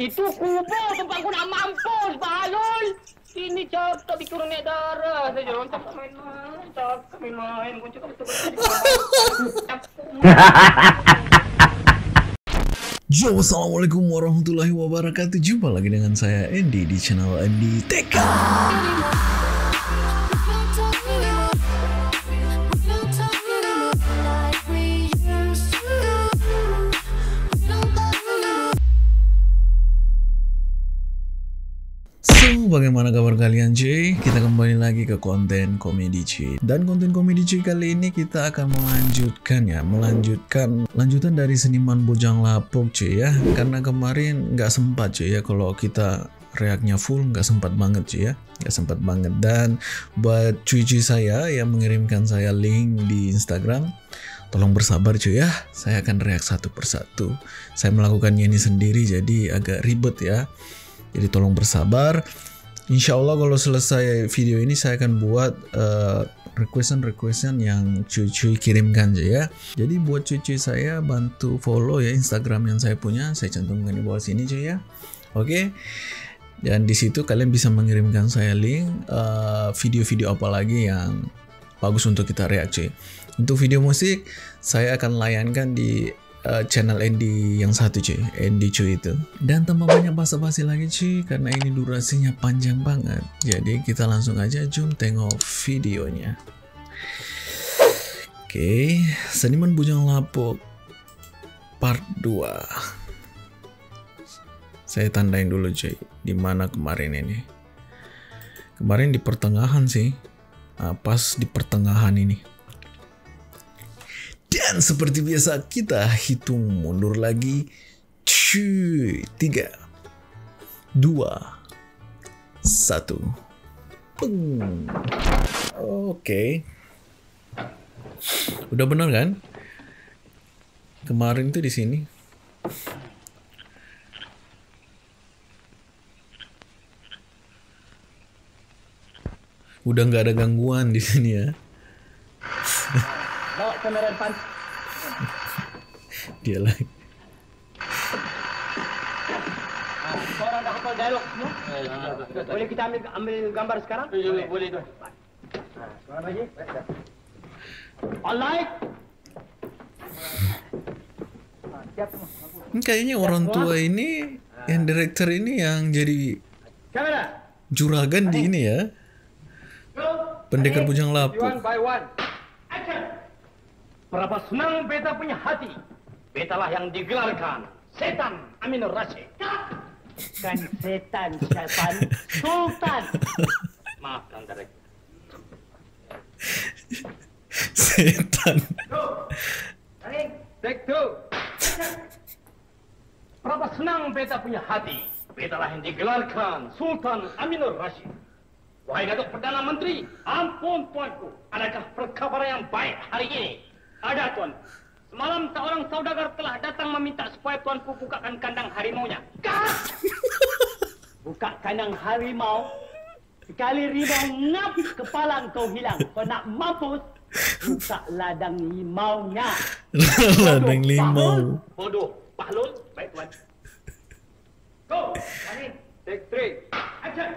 Itu kubur tempat aku nak mampus, Balul. Ini cakap bikin naik darah saja. Orang cakap main-main. Cakap main-main. Kau cakap. Yo, Assalamualaikum warahmatullahi wabarakatuh Jumpa lagi dengan saya Andy di channel Andy Teka bagaimana kabar kalian cuy? Kita kembali lagi ke konten komedi cuy Dan konten komedi cuy kali ini kita akan melanjutkan ya Melanjutkan lanjutan dari seniman Bujang Lapuk cuy ya. Karena kemarin nggak sempat cuy ya. Kalau kita reaknya full nggak sempat banget cuy ya. Nggak sempat banget. Dan buat cuy-cuy saya yang mengirimkan saya link di Instagram tolong bersabar cuy ya. Saya akan react satu persatu. Saya melakukannya ini sendiri jadi agak ribet ya. Jadi tolong bersabar Insya Allah kalau selesai video ini saya akan buat uh, requestan-requestan yang cuy-cuy kirimkan aja ya. Jadi buat cuy-cuy saya bantu follow ya Instagram yang saya punya, saya cantumkan di bawah sini cuy ya. Oke. Dan di situ kalian bisa mengirimkan saya link uh, video-video apa lagi yang bagus untuk kita cuy. Untuk video musik saya akan layankan di uh, channel Andy yang satu cuy, Andy cuy itu. Dan tambah banyak basa-basi lagi cuy, karena ini durasinya panjang banget. Jadi kita langsung aja zoom tengok videonya. Oke, Seniman Bujang Lapuk part 2. Saya tandain dulu cuy, di mana kemarin ini. Kemarin di pertengahan sih, nah, pas di pertengahan ini. Dan seperti biasa kita hitung mundur lagi. Cuy, tiga, dua, satu. Peng. Oke. Udah benar kan? Kemarin tuh di sini. Udah nggak ada gangguan di sini ya. Kamera depan. Dia lagi. Korang dah hafal dialog semua? Boleh kita ambil ambil gambar sekarang? Boleh, boleh tuan. Sekarang lagi. Alright. Ini kayaknya orang tua ini, yang director ini yang jadi juragan di ini ya. Pendekar Bujang Lapuk. Berapa senang beta punya hati. Beta lah yang digelarkan. Setan Aminur Rashid. Kan setan, setan. Sultan. Maafkan direktur. Setan. Take two. Berapa senang beta punya hati. Beta lah yang digelarkan Sultan Aminur Rashid. Wahai Datuk Perdana Menteri, ampun tuanku. Adakah perkabaran yang baik hari ini? Ada tuan. Semalam seorang saudagar telah datang meminta supaya tuanku bukakan kandang harimaunya. Kah? Buka kandang harimau? Sekali rimau ngap, kepala kau hilang. Kau nak mampus? Buka ladang limaunya. Ladang limau. Bodoh. Bahlul. Baik, Tuan. Go. Ani. Take three. Action.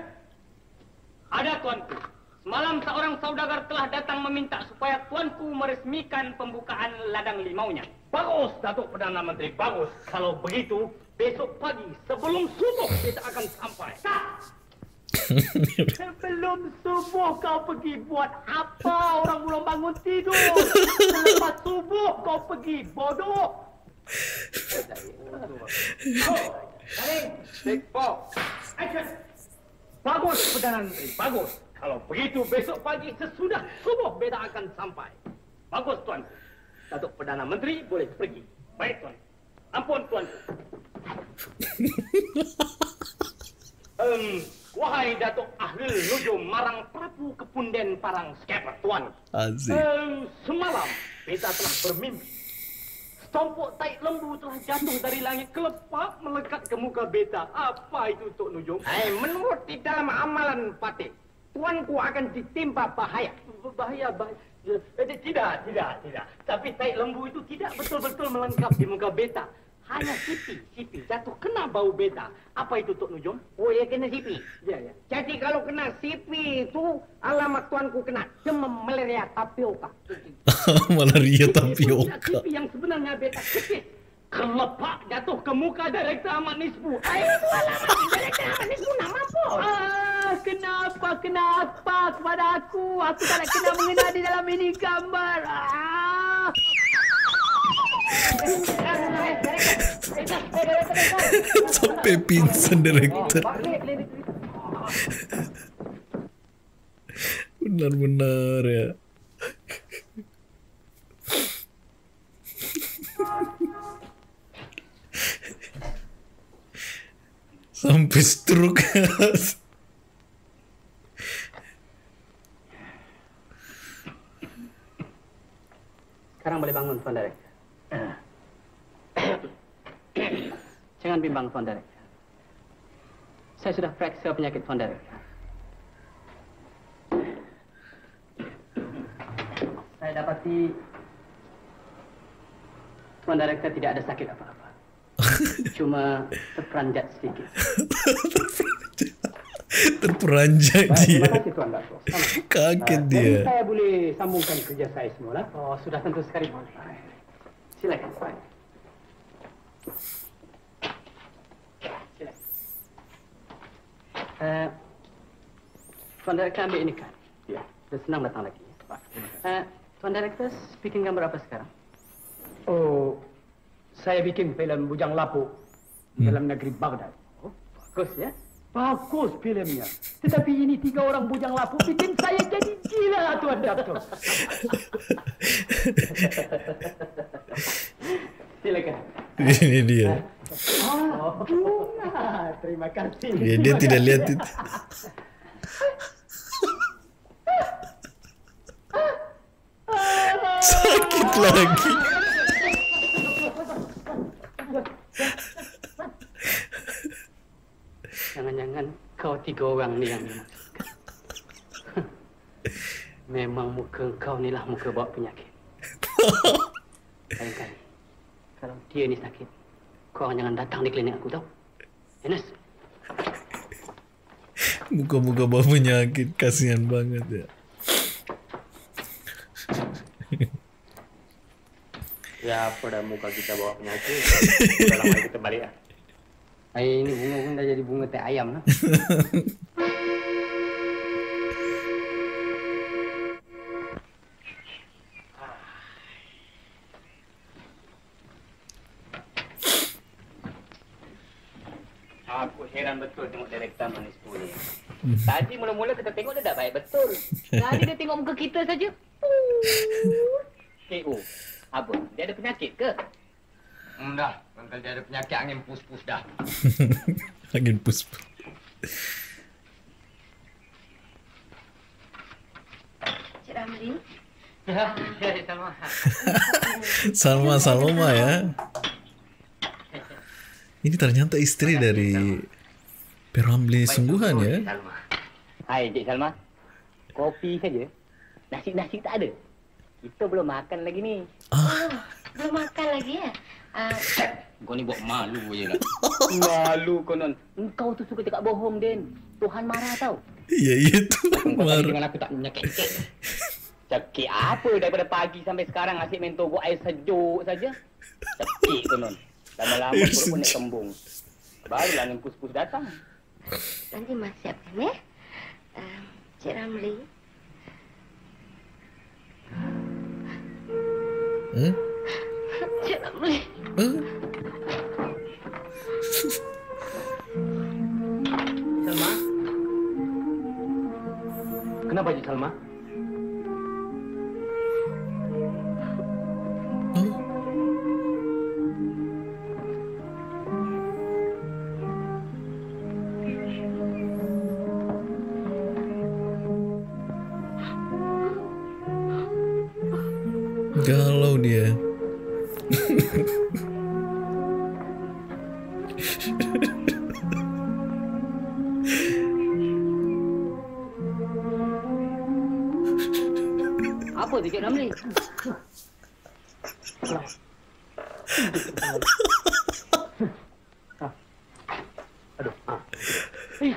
Ada, Tuanku. Semalam seorang saudagar telah datang meminta supaya Tuanku meresmikan pembukaan ladang limaunya. Bagus, Datuk Perdana Menteri. Bagus. Kalau begitu, besok pagi sebelum subuh kita akan sampai. Tak. Sebelum subuh kau pergi buat apa? Orang belum bangun tidur. Selepas subuh kau pergi bodoh. Go. Running. Take four. Action. Bagus, Perdana Menteri. Bagus. Kalau begitu besok pagi sesudah subuh beta akan sampai. Bagus, Tuan. Datuk Perdana Menteri boleh pergi. Baik, Tuan. Ampun, Tuan. um, wahai Datuk Ahli Nujum Marang Prabu Kepunden Parang Skeper, Tuan. Um, semalam beta telah bermimpi. Setumpuk taik lembu telah jatuh dari langit kelepak melekat ke muka beta. Apa itu Tok Nujum? Hai, menurut di dalam amalan Patih, tuanku akan ditimpa bahaya. Bahaya, bahaya. Eh, tidak, tidak, tidak. Tapi taik lembu itu tidak betul-betul melengkap di muka beta. Hanya sipi, sipi jatuh kena bau beta. Apa itu Tok Nujum? Oh, ya kena sipi. Ya, ya. Jadi kalau kena sipi itu alamat tuanku kena demam malaria tapioka. Malaria tapioka. sipi yang sebenarnya beta kecil. Kelepak jatuh ke muka Direktur Ahmad Nisbu. Ayo itu alamat direktur apa ni semua nama apa? Ah, kenapa, kenapa kepada aku? Aku tak nak kena mengenal di dalam ini gambar. Ah. Sampai pingsan direktur. Benar-benar ya. Sampai stroke. Sekarang boleh bangun, Tuan Director. Jangan bimbang, Tuan Director. Saya sudah periksa penyakit Tuan Director. Saya dapati Tuan Director tidak ada sakit apa-apa. Cuma terperanjat sedikit. Terperanjat Baik, terima dia. kasih Tuan Dato. Sama. Kaget Ah, dia. Jadi saya boleh sambungkan kerja saya semula. Oh, sudah tentu sekali boleh. Silakan. Baik. Silakan. Uh, Tuan Director ambil ini kan. Ya. Sudah senang datang lagi. Uh, Tuan Director bikin gambar apa sekarang? Oh, saya bikin filem Bujang Lapuk Hmm. dalam negeri Baghdad. Oh, bagus ya. Bagus filmnya. Tetapi ini tiga orang bujang lapuk bikin saya jadi gila Tuan Dato. Silakan. Ini dia. Ah, bunga. Terima kasih. Dia, dia tidak lihat itu. Sakit lagi. Jangan-jangan kau tiga orang ni yang. Memang muka kau ni lah muka bawa penyakit. Kali-kali. Kalau dia ni sakit, kau jangan datang di klinik aku tau. Enes, Muka-muka bawa penyakit. Kasihan banget ya. Ya apa dah muka kita bawa penyakit. Dalam hari kita balik lah. hari ini bunga pun dah jadi bunga teh ayam lah. Aku heran betul tengok direktur manis tu ni. Tadi mula-mula kita tengok dia dah baik betul. Tadi dia tengok muka kita saja. KO. Apa? Dia ada penyakit ke? Hmm, dah. Kalau dia ada penyakit angin pus-pus dah. Angin puspa. Cik Ramli. Salma Saloma ya. Ini ternyata istri dari Peramli sungguhan ya. Hai, Cik Salma. Kopi saja. Nasi-nasi tak ada. Kita belum makan lagi ni. Ah, Belum makan lagi ya? Ah, Kau ni buat malu je lah. malu konon. Engkau tu suka cakap bohong, Den. Tuhan marah tau. iya itu Kau tadi marah. dengan aku tak punya kecek. Cekik apa daripada pagi sampai sekarang asyik main togok air sejuk saja. Cekik konon. Lama-lama Air perut pun nak kembung. Barulah angin pus-pus datang. nanti Mas siapkan ya. Ah, Cik Ramli. Huh? Cik Ramli. Huh? Salma? Kenapa Cik Salma? Huh? Tu Cik Ramli? Aduh. Ah. Eh,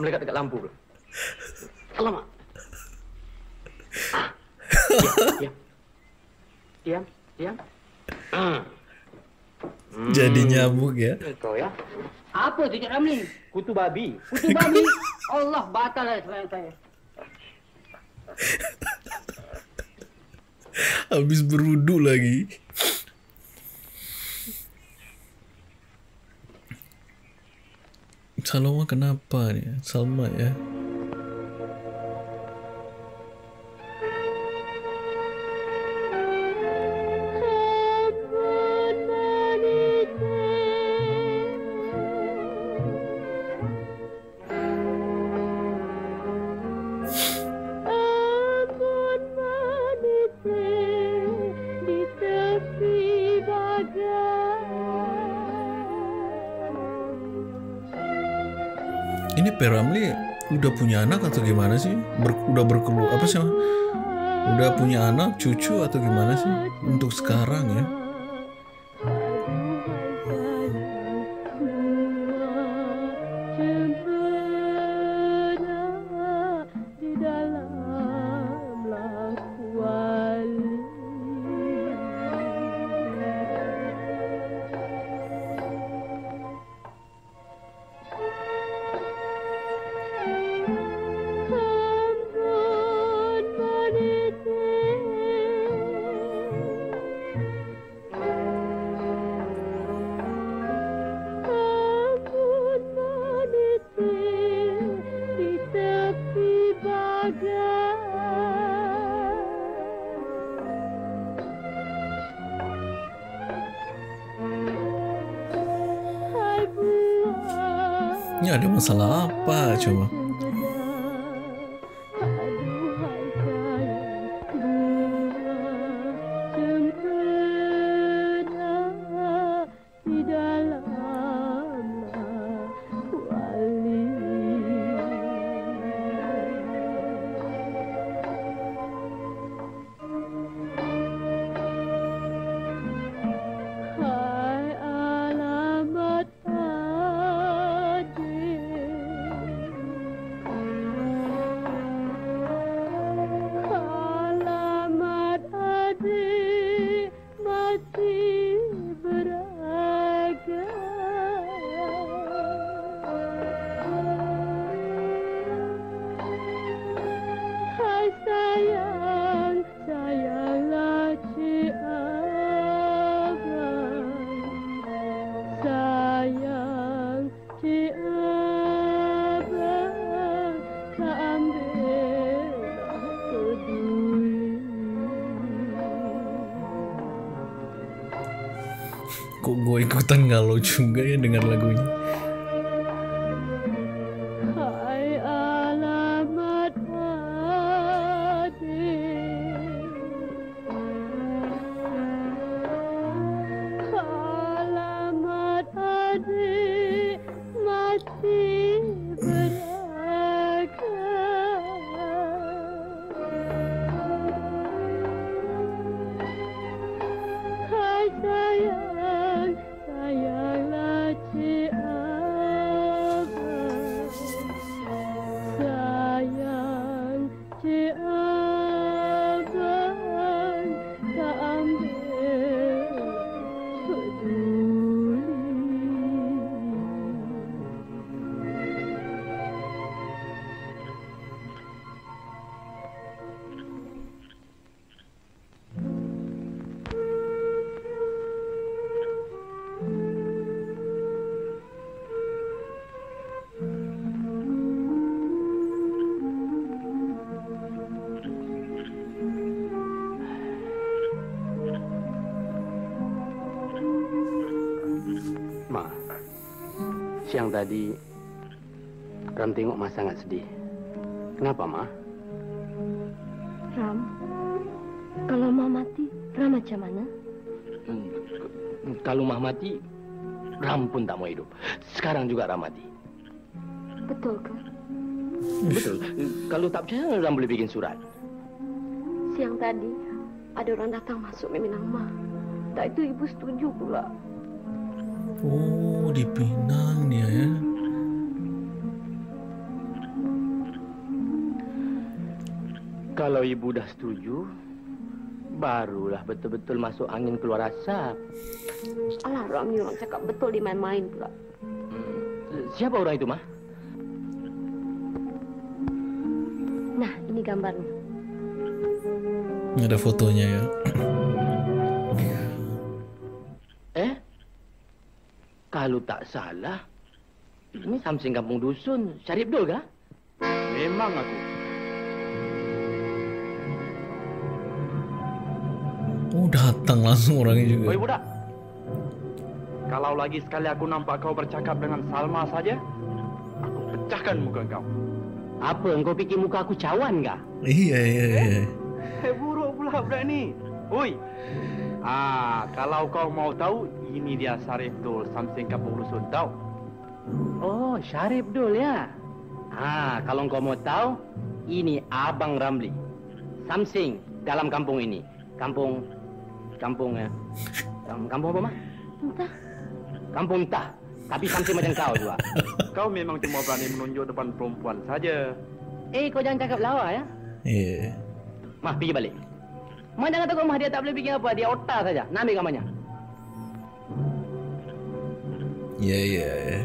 melekat dekat lampu tu. Alamak. Ah. Diam, diam. Diam, diam. Ah. Jadi nyamuk ya. Kau ya. Apa tu Cik Ramli? Kutu babi. Kutu babi? Allah batal lah semayang saya. Habis berudu lagi. Salma kenapa ni? Salma ya. Udah punya anak atau gimana sih? Ber, udah berkelu apa sih? Udah punya anak, cucu atau gimana sih? Untuk sekarang ya. Ada masalah apa coba? Juga ya dengar lagunya? Ma, siang tadi Ram tengok Ma sangat sedih. Kenapa, Ma? Ram, kalau Ma mati, Ram macam mana? Hmm, Kalau Ma mati, Ram pun tak mau hidup. Sekarang juga Ram mati. Betul ke? Betul. Kalau tak percaya, Ram boleh bikin surat. Siang tadi, ada orang datang masuk meminang Ma. Tak itu ibu setuju pula. Oh, di Pinang dia ya. Eh. Kalau ibu dah setuju, barulah betul-betul masuk angin keluar asap. Alah, Romi orang cakap betul di main-main pula. Hmm. Siapa orang itu, Mah? Nah, ini gambarnya. Ada fotonya ya. Salah, ini Samsing Kampung Dusun. Syarif Dul kah? Memang aku. Oh datang langsung orangnya juga. Oi budak. Kalau lagi sekali aku nampak kau bercakap dengan Salma saja, aku pecahkan muka kau. Apa, engkau fikir muka aku cawan kah? Iya iya iya. Eh, buruk pula budak ni. Oi. Ah, kalau kau mau tahu, ini dia Sarif Dul Samsing Kampung Rusun tahu. Oh, Syarif Dul ya. Ah, kalau engkau mau tahu, ini Abang Ramli. Samsing dalam kampung ini. Kampung kampung ya. Kam- Kampung apa, Mah? Entah. Kampung Tah. Tapi Samsing macam kau juga. Kau memang cuma berani menunjuk depan perempuan saja. Eh, kau jangan cakap lawa ya. Iya. Mah, pergi balik. Mah jangan takut Mah dia tak boleh bikin apa. Dia otak saja. Nak ambil gambarnya. Iya iya iya.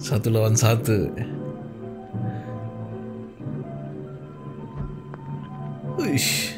Satu lawan satu. Uish.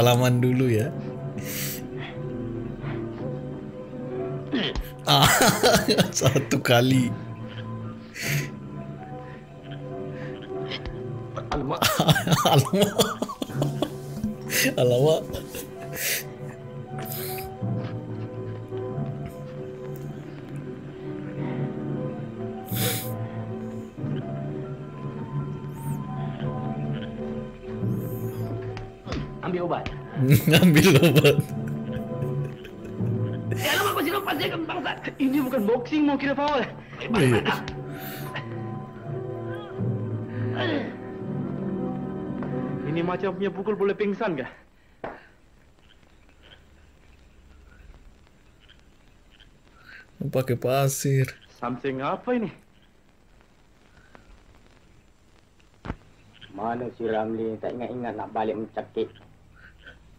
Salaman dulu ya. Ah, satu kali. Alamak. Alamak. Alamak. Ambil ubat. Ambil obat. Ya, alamak kau silap pasal kan bangsa. Ini bukan boxing mau kira foul. Iya. Ini macam punya pukul boleh pingsan kah? Pakai pasir. Samsing apa ini? Mana si Ramli tak ingat-ingat nak balik mencakit.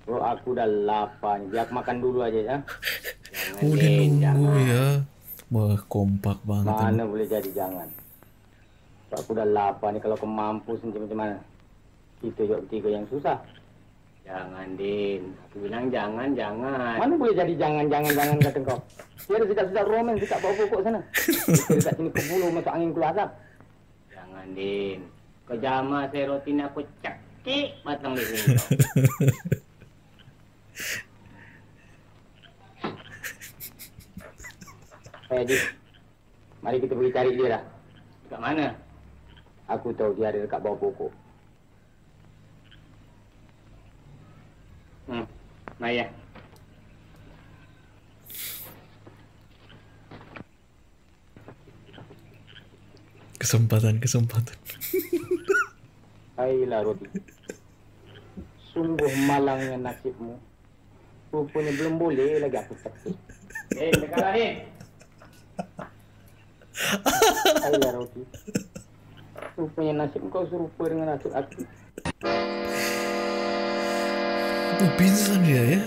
Bro aku dah lapar ni. Biar aku makan dulu aja ya. Jangan, Oh, dia nunggu ya. Wah, kompak banget. Mana ini. boleh jadi jangan. Bro aku dah lapar ni kalau kau mampus macam macam mana. Kita juga bertiga yang susah. Jangan Din. Aku bilang jangan, jangan. Mana boleh jadi jangan, jangan, jangan kata kau. Dia ada sikap-sikap roman, sikap bawa pokok sana. Kita dekat sini kebulu masuk angin keluar asap. Jangan Din. Kau jama saya roti ni aku cekik batang di sini. Eh, Dik. Mari kita pergi cari dia lah. Dekat mana? Aku tahu dia ada dekat bawah pokok. Hmm, mari ya. Kesempatan, kesempatan. Ayolah Rodi. Sungguh malangnya nasibmu. Rupanya belum boleh lagi aku sakit. Eh, dekatlah ni. Ayolah Rodi. Rupanya nasib kau serupa dengan nasib aku. Oh, pingsan dia ya.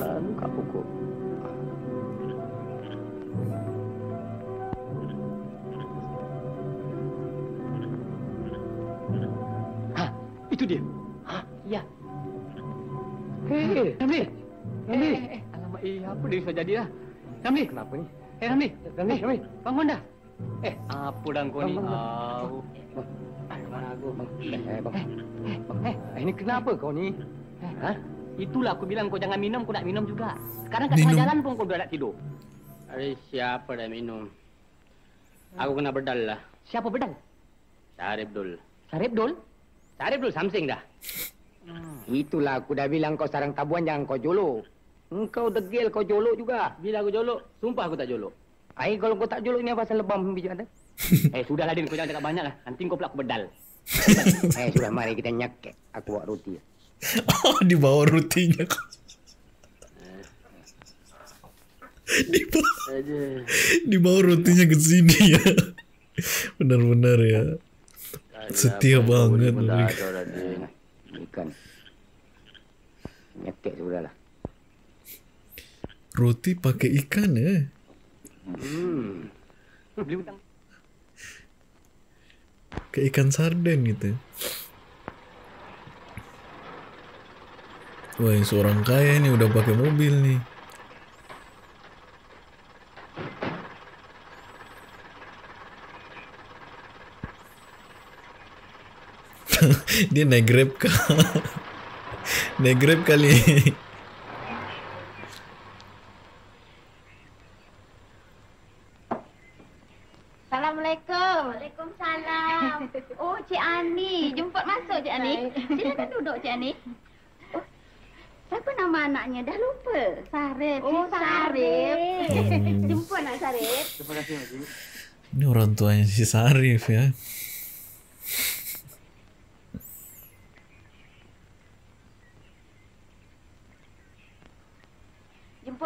Lalu kat pokok. Ha, itu dia. Ha, ya. Hei, Ramli. Ramli. Eh, eh, alamak, eh, apa dia bisa jadi lah? Ramli. Kenapa ni? Eh, Ramli. Ramli, Ramli. Bangun dah. Eh, apa dah kau ni? Au. Aku. Eh, bang. Eh, eh, ini kenapa kau ni? Ha? Itulah aku bilang kau jangan minum, kau nak minum juga. Sekarang kat tengah jalan pun kau dah nak tidur. Hari siapa dah minum? Aku kena berdal lah. Siapa bedal? Syarif Dul. Sarip Dul? Syarif Dul something dah. Itulah aku dah bilang kau sarang tabuan jangan kau jolok. Engkau degil kau jolok juga. Bila aku jolok, sumpah aku tak jolok. Ai kalau kau tak jolok ni apa pasal lebam bijak ada? eh, sudahlah Din, kau jangan cakap banyak lah. Nanti kau pula aku bedal. eh sudah mari kita nyakek. Aku buat roti. Oh, di bawah rutinya. di bawah, di bawah rutinya ke sini ya. Benar-benar ya. Setia banget. mereka. Ikan. Nyakek sudahlah. Roti pakai ikan ya. Hmm. Beli hutang. Kayak ikan sarden gitu. Wah, yang seorang kaya ini udah pakai mobil nih. Dia naik grab kah? naik grab kali. Assalamualaikum. Waalaikumsalam. Oh, Cik Ani. Jemput masuk Cik Ani. Silakan duduk Cik Ani. Oh, siapa nama anaknya? Dah lupa. Sarif. Oh, Sarif. Hmm. Jemput nak Sarif. Terima kasih, Makcik. Ini orang tuanya si Sarif ya.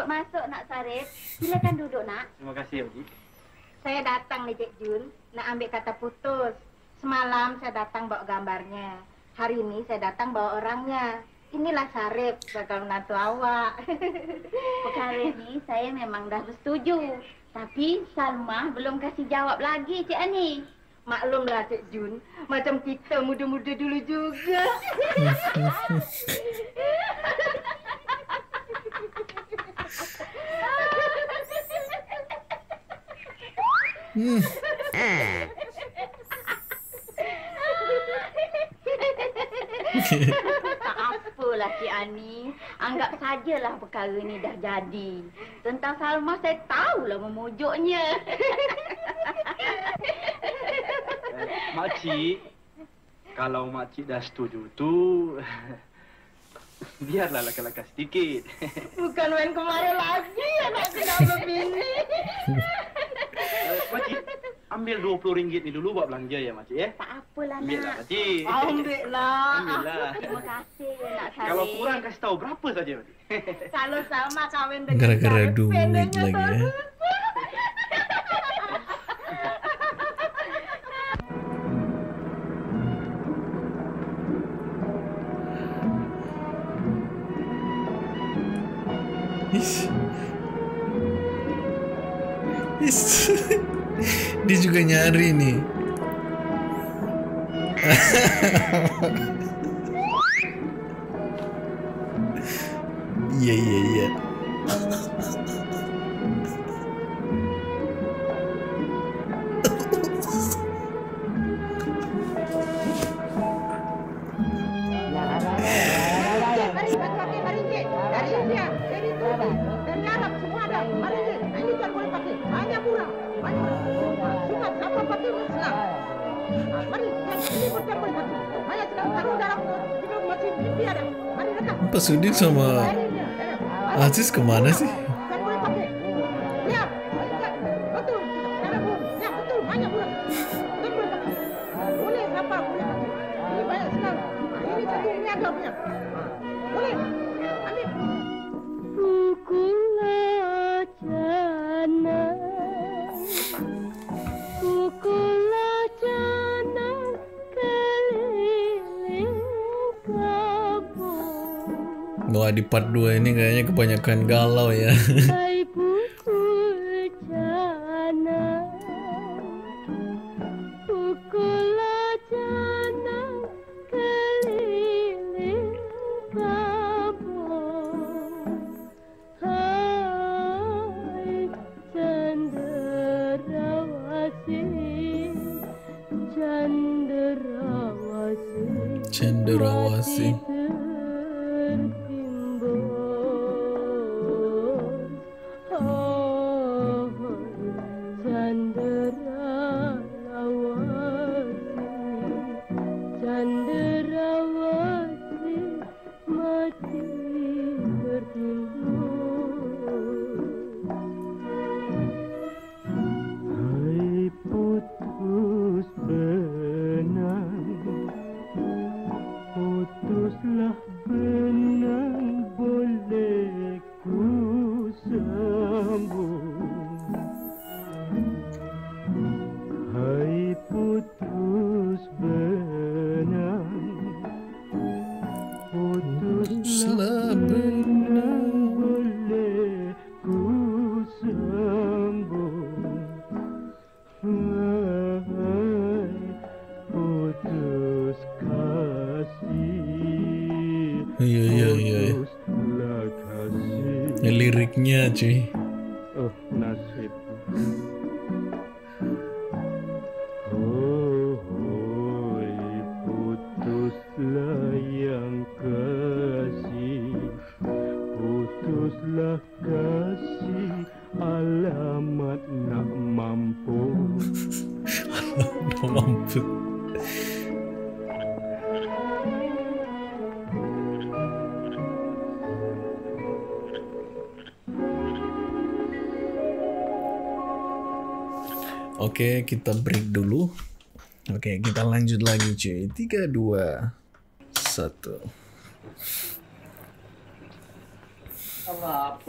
Jemput masuk nak Sarif. Silakan duduk nak. Terima kasih, Makcik. Saya datang ni Cik Jun. Nak ambil kata putus. Semalam saya datang bawa gambarnya. Hari ini saya datang bawa orangnya. Inilah Sarif, bakal menantu awak. Perkara ini saya memang dah bersetuju. Tapi Salma belum kasih jawab lagi Cik Ani. Maklumlah Cik Jun, macam kita muda-muda dulu juga. tak apalah Cik Ani. Anggap sajalah perkara ni dah jadi. Tentang Salma saya tahulah memujuknya. Eh, Makcik, kalau makcik dah setuju tu, biarlah laka-laka sedikit. Bukan main kemarin lagi anak kena berbini. Makcik, ambil RM20 ni dulu buat belanja ya, makcik ya. Tak apalah Ambil lah, nak. makcik. Ambillah. Ambillah. Terima kasih nak Sarif. Kalau kurang kasih tahu berapa saja, makcik. Kalau Salma kahwin dengan Gara-gara duit lagi ya. Ish. Ish. Dia juga nyari nih. Iya iya iya. Pak Sudin sama Aziz kemana sih? Part 2 ini kayaknya kebanyakan galau ya. Kita break dulu. Oke, kita lanjut lagi cuy. 3 2 1. Allah,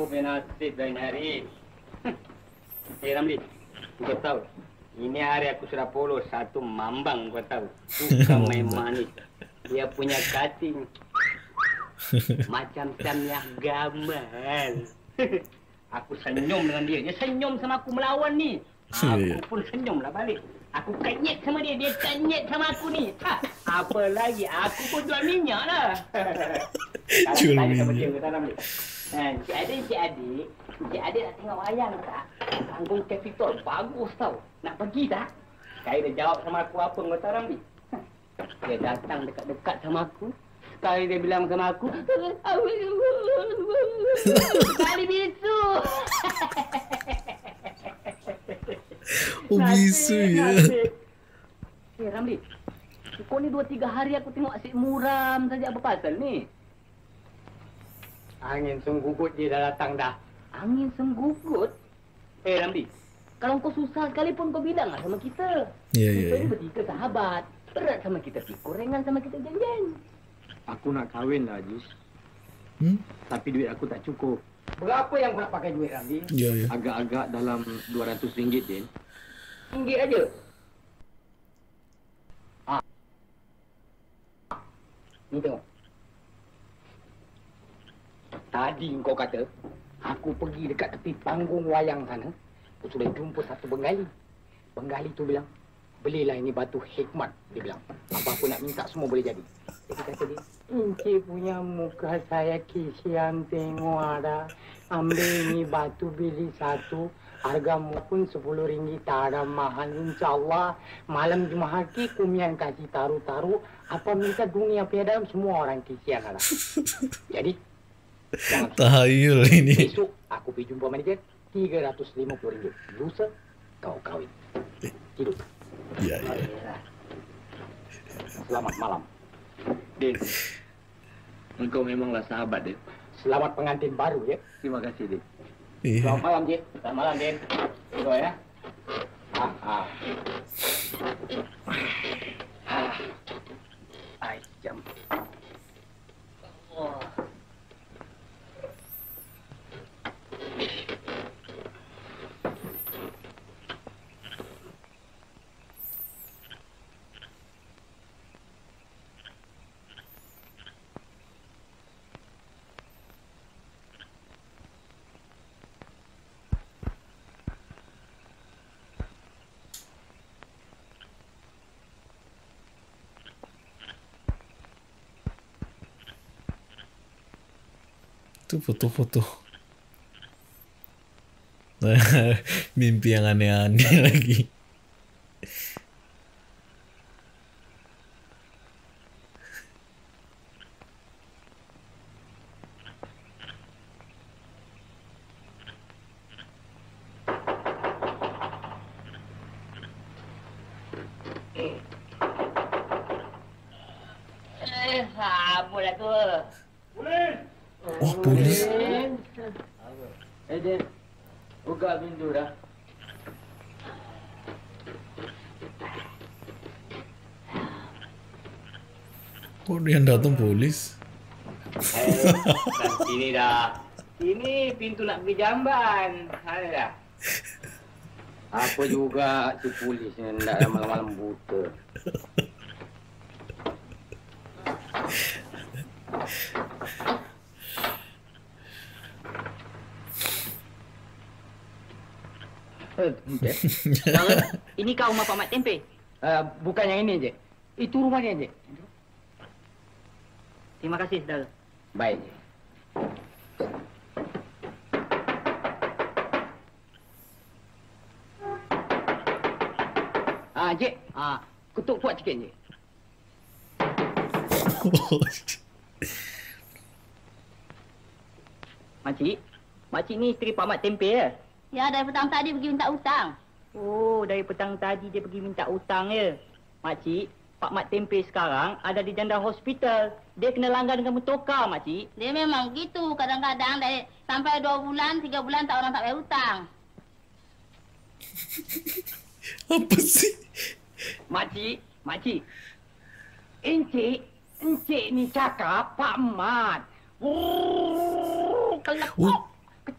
hari. Eh Ramli, kau tahu? Ini hari aku sudah polos satu mambang kau tahu. Tukang main manis. Dia punya cutting. Macam Samyah Gamal. aku senyum dengan dia. Dia senyum sama aku melawan ni. Aku pun senyum lah balik. Aku kenyet sama dia. Dia kenyet sama aku ni. Ha, apa lagi? Aku pun jual minyak lah. Jual minyak. dia, kata Ramli. Ha, Cik Adik, Cik Adik. Cik Adik nak tengok wayang tak? Panggung Capitol bagus tau. Nak pergi tak? Sekali dia jawab sama aku apa kau tahu Ramli? Dia datang dekat-dekat sama aku. Sekali dia bilang sama aku. Kali bisu. Oh bisu ya. Eh Ramli. Kau ni dua tiga hari aku tengok asyik muram saja apa pasal ni? Angin senggugut dia dah datang dah. Angin senggugut? Eh Ramli, kalau kau susah sekalipun kau bilang lah sama kita. Ya Kita ya. ni ya. bertiga sahabat. Berat sama kita pikul, ringan sama kita janjian. Aku nak kahwin lah, Jis. Hmm? Tapi duit aku tak cukup. Berapa yang kau nak pakai duit Ramli? Ya ya. Agak-agak dalam RM200, Din. Ringgit aja. Ah. Ni tengok. Tadi kau kata, aku pergi dekat tepi panggung wayang sana. Aku sudah jumpa satu Bengali. Bengali tu bilang, belilah ini batu hikmat. Dia bilang, apa-apa nak minta semua boleh jadi. Jadi kata dia, Encik punya muka saya kisian tengok ada. Ambil ini batu beli satu. Harga pun sepuluh ringgit tak ada mahal. InsyaAllah malam Jumaat ki kumian kasih taruh-taruh. Apa minta dunia piadam semua orang kisian ada. Jadi, Tahayul ini. Besok aku pergi jumpa manager RM350. Lusa kau kahwin. Hidup. Ya ya. Selamat malam. Din, engkau memanglah sahabat, Din. Selamat pengantin baru ya. Terima kasih, Din. Iya. Selamat malam, Jin. Selamat malam, Din. Tunggu ya. Ah, ah. Ah. Ai, jam. Oh. Itu foto-foto. Mimpi yang aneh-aneh lagi. Eh, apa dah tu? Oh, polis. Eh, Din. Buka pintu dah. Yang datang polis. Eh, dah sini dah. Sini pintu nak pergi jamban. Ada dah. Apa juga tu polis ni nak malam-malam buta. Ini kau rumah Pak Mat Tempe? Uh, bukan yang ini je. Itu rumahnya je. Terima kasih, saudara. Baik. Ah, Encik. Ah, kutuk kuat sikit, Encik. Makcik, makcik ni isteri Pak Mat Tempe ya? Ya, dari petang tadi pergi minta hutang. Oh, dari petang tadi dia pergi minta hutang ya. Makcik, Pak Mat Tempe sekarang ada di janda hospital. Dia kena langgar dengan motorkar, makcik. Dia memang begitu. Kadang-kadang dari sampai dua bulan, tiga bulan tak orang tak bayar hutang. Apa sih? Makcik, makcik. Encik, encik ni cakap Pak Mat. Oh, kelepok. Oh,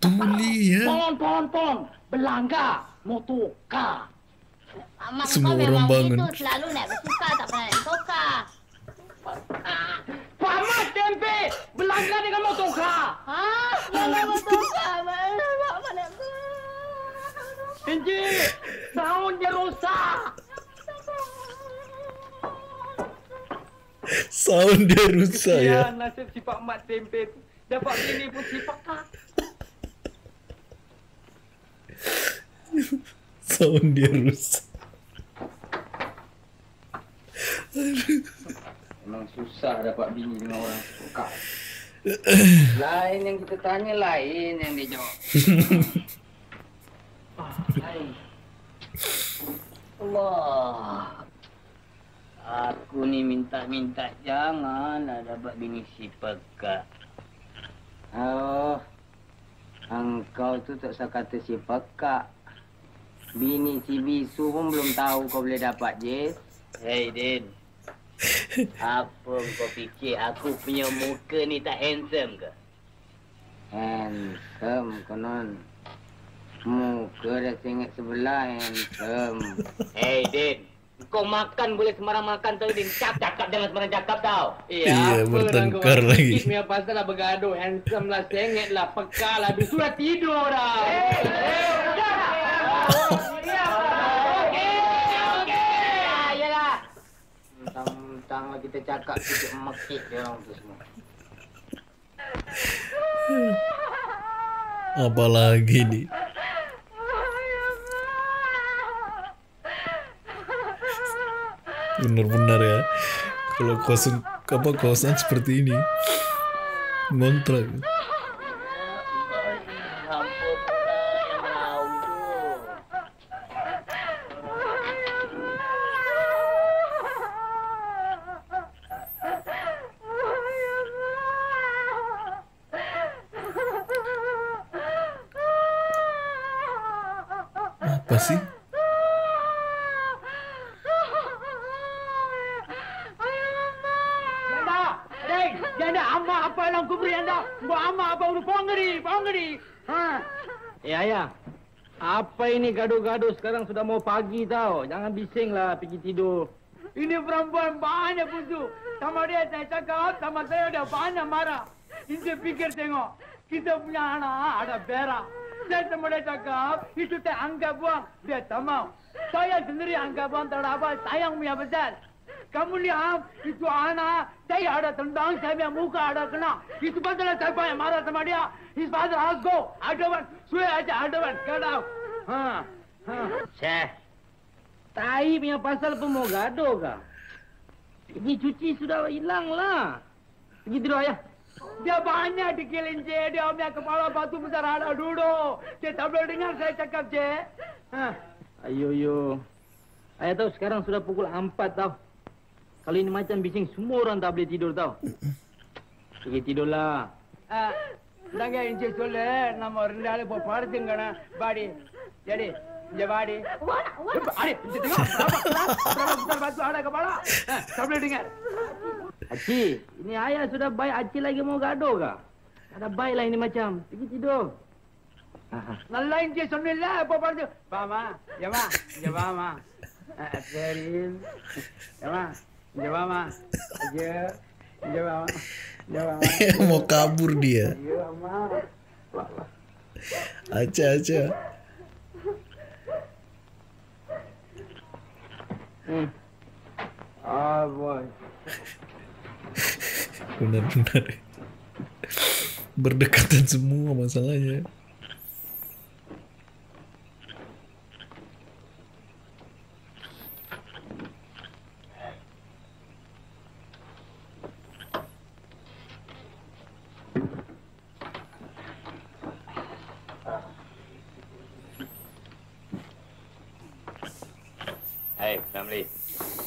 tuli ya. Pon, pon, pon. Belanggar motorkar. Amat Semua kau orang memang bangun. begitu. Selalu naik bersuka, tak pernah naik motorkar. Pak Mat Tempe belanggar dengan motorkar. Ha? Yang naik motorkar. Mana nak mana Encik, sound dia rosak. Sound dia rusak ya. Kesian nasib si Pak Mat Tempe tu. Dapat bini pun si Pakak. Sound dia rusak. Memang susah dapat bini dengan orang suka. lain yang kita tanya, lain yang dia jawab. Allah. Aku ni minta-minta janganlah dapat bini si Pakak. Oh, engkau tu tak usah kata si pekak. Bini si bisu pun belum tahu kau boleh dapat, Jess. Hei Din. Apa kau fikir aku punya muka ni tak handsome ke? Handsome, konon. Muka dah tengok sebelah handsome. Hei Din. Kau makan boleh sembarang makan tau Din. Cakap, cakap jangan sembarang cakap tau. Iya, bertengkar lagi. Punya pasal lah bergaduh, handsome lah, sengit lah, pekal lah, habis sudah tidur dah. Mentang-mentang lah kita cakap kita mekik dia orang tu semua. Apalagi nih. Benar-benar ya. Kalau kosan apa kosan seperti ini. Ngontrak. Gaduh-gaduh sekarang sudah mau pagi tau. Jangan bising lah pergi tidur. Ini perempuan banyak busuk. Sama dia saya cakap, sama saya dia banyak marah. Ini pikir tengok, kita punya anak ada berak. Saya sama dia cakap, itu teh anggap buang, dia tak mau. Saya sendiri anggap buang terhadap apa, sayang punya besar. Kamu lihat, itu anak, saya ada tendang, saya punya muka ada kena. Itu pasal saya banyak marah sama dia. His father has go, one, swear aja one, get out. Ha, ha. Syekh. Tai punya pasal pun mau gaduh kah? Pergi cuci sudah hilang lah. Pergi tidur ayah. Dia banyak di kelinci, dia punya kepala batu besar ada duduk. Dia tak boleh dengar saya cakap, Cik. Ha. Ayo, yo. Ayah tahu sekarang sudah pukul 4 tau. Kalau ini macam bising, semua orang tak boleh tidur tau. Pergi tidurlah. Ah, நாங்க இங்கே சொல்லு நம்ம ரெண்டு ஆளு இப்போ படுத்துங்கண்ணா பாடி ஜடி இங்க பாடி அடி இங்க tengok berapa berapa besar batu ada kepala Eh, tak boleh dengar Aci, ini ayah sudah baik. Aci lagi mau gaduh kah? Ada baik lah ini macam. Pergi tidur. நல்லா இங்கே சொன்னில்ல இப்போ படுத்து வாமா ஏமா இங்க வாமா அஹ், சரி ஏமா இங்க வாமா ஐயோ இங்க வாமா இங்க வாமா Mau kabur dia. ஐயோ அம்மா வா வா Ah, boy. Benar-benar. Berdekatan semua masalahnya.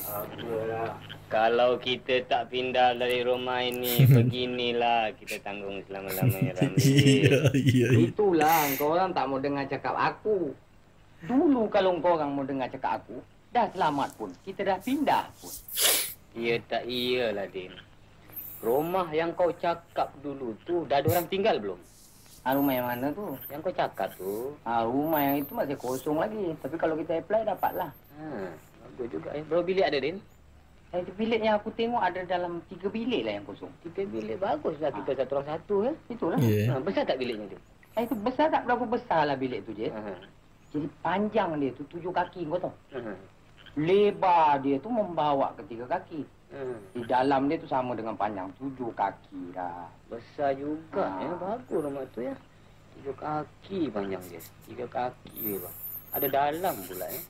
apalah. Kalau kita tak pindah dari rumah ini, beginilah kita tanggung selama-lamanya Ramli. Itulah, kau orang tak mau dengar cakap aku. Dulu kalau kau orang mau dengar cakap aku, dah selamat pun. Kita dah pindah pun. Iya tak iyalah, Din. Rumah yang kau cakap dulu tu, dah ada orang tinggal belum? Ah, rumah yang mana tu? Yang kau cakap tu. Ah, rumah yang itu masih kosong lagi. Tapi kalau kita apply, dapatlah. Ha, bagus juga. Eh. Berapa bilik ada, Din? Eh, bilik yang aku tengok ada dalam tiga bilik lah yang kosong. Tiga bilik baguslah kita satu orang satu eh. Itulah. Ya. Ha, besar tak biliknya tu? Eh, itu besar tak berapa besar lah bilik tu je. Jadi panjang dia tu tujuh kaki kau tahu. Lebar dia tu membawa ke tiga kaki. Di dalam dia tu sama dengan panjang tujuh kaki lah. Besar juga ya. Bagus rumah tu ya. Tiga kaki panjang dia. Tiga kaki bang. Ada dalam pula ya.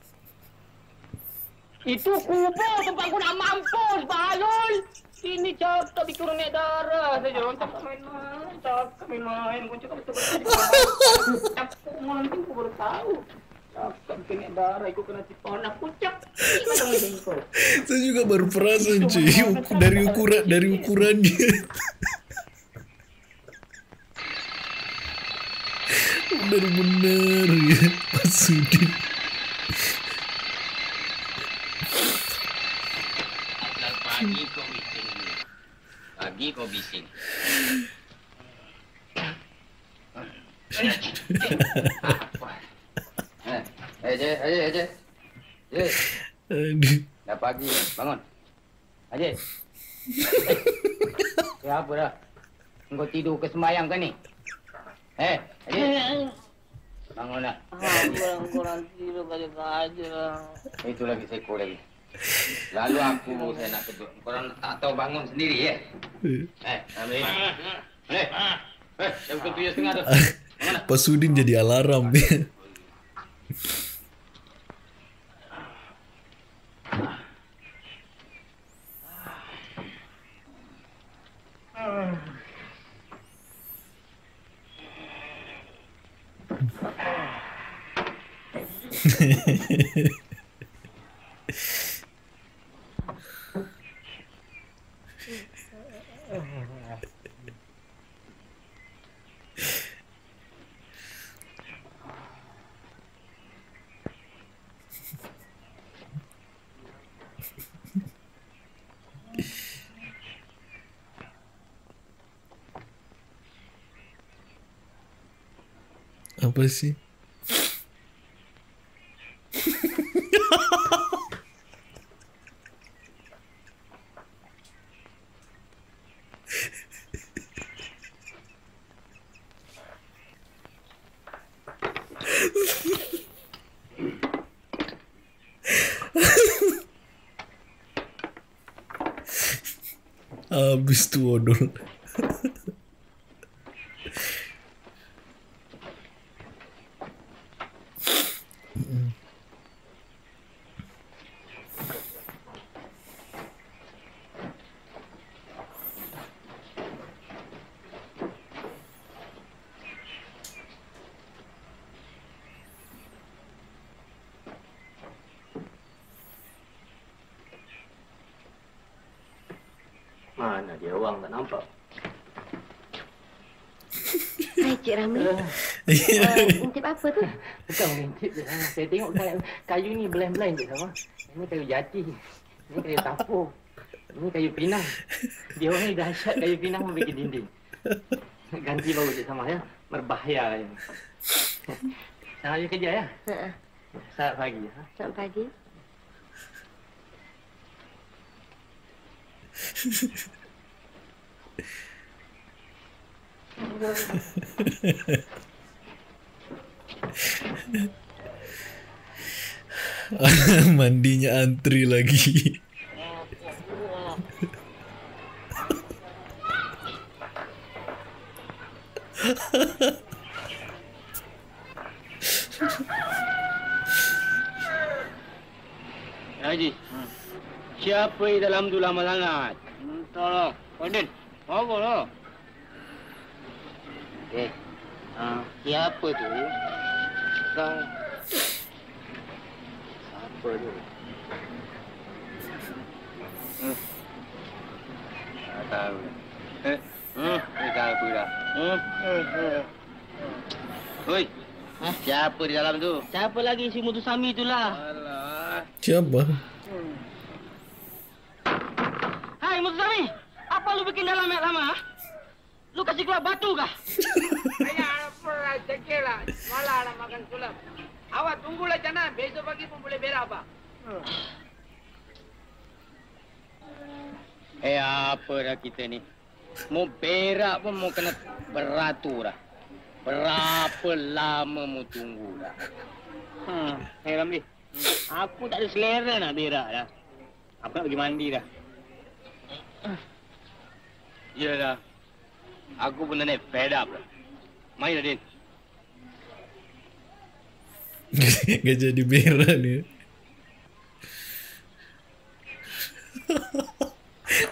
Itu kubur tempat aku nak mampus, Balul. Ini cakap dikurang naik darah saja. Orang cakap main-main. Cakap main-main. Kau cakap betul-betul. Cakap tu kau baru tahu. Cakap bikin naik darah. Ikut kena tipau nak kucak. Saya juga baru perasan cuy dari ukuran dari ukurannya. Benar-benar ya Pak Sudin. Pagi kau bising. Eh, eh, je, aje, aje. Je, Aduh. dah pagi, bangun. Aje. Ya apa dah? Kau tidur ke sembahyang kan ni? Eh, aje. Bangun dah. Kurang kurang tidur kaja-kaja. Itu lagi seko lagi. Lalu aku saya nak kejut. Korang tak tahu bangun sendiri ya? Eh, ambil ini. Eh, eh, dah pukul tujuh setengah tu. Pak Sudin jadi alarm ya. Apa sih? Habis tuh odol. Apa tu? Bukan mengintip je. Ha, Saya tengok kayu, kayu ni belain-belain je sama. Ini kayu jati. Ini kayu tapur. Ini kayu pinang. Dia orang ni dahsyat kayu pinang membuat dinding. Ganti baru je sama ya. Berbahaya ini. Hari kerja ya. Ha, Selamat pagi. Ha? selamat pagi. Mandinya antri lagi. Haji. Siapa di dalam tu lama sangat? Entahlah. Odin, apa lah? Eh, ah, siapa tu? Kau... Siapa tu? Tak tahu. Eh, hmm, tak tahu aku dah. Hmm. Oi, Hah? siapa di dalam tu? Siapa lagi si Mutusami tu lah? Alah. Siapa? Hai Mutusami, apa lu bikin dalam mek lama? ha? Lu kasih keluar batu kah? Ayah, apa lah, cekil lah. Malah nak makan sulap. Awak tunggulah jangan. Besok pagi pun boleh berak apa. Eh, apa dah kita ni? Mau berak pun mau kena beratur dah. Berapa lama mau tunggu dah? Hmm, hey Ramli. Aku tak ada selera nak berak dah. Aku nak pergi mandi dah. Ya dah. Aku benar ni fed up dah. Main dah, Din. Gak jadi berak dia.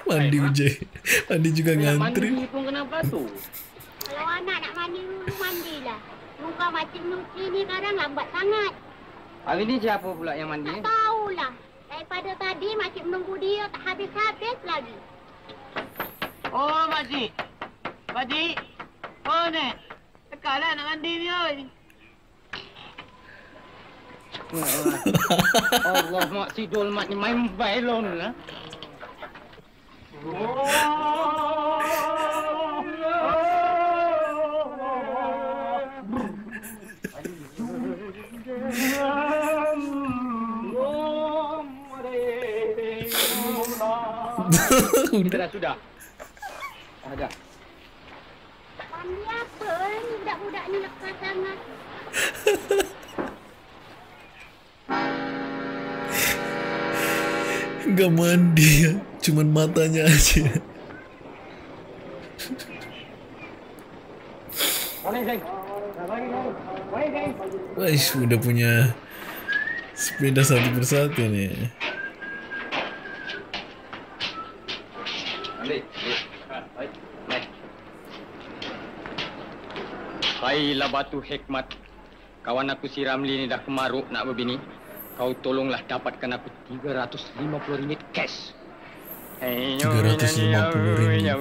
Mandi uje. Mandi juga ngantri. Mandi pun kena batu. Kalau anak nak mandi dulu, mandilah. Muka macam Nuki ni kadang lambat sangat. Hari ni siapa pula yang mandi Tak tahulah. Daripada tadi makcik menunggu dia tak habis-habis lagi. Oh, Makcik. Makcik. Oh, Nek. Tekanlah nak mandi ni, oi. Allah mak si Dol mak ni main bailon lah. Kita dah sudah. Dah dah. Mandi apa ni budak-budak ni lekas sangat. Gak mandi ya. Cuman matanya aja. Wah, udah punya sepeda satu persatu nih. Baiklah batu hikmat. Kawan aku si Ramli ni dah kemaruk nak berbini. Kau tolonglah dapatkan aku 350 ringgit cash. 350 ringgit.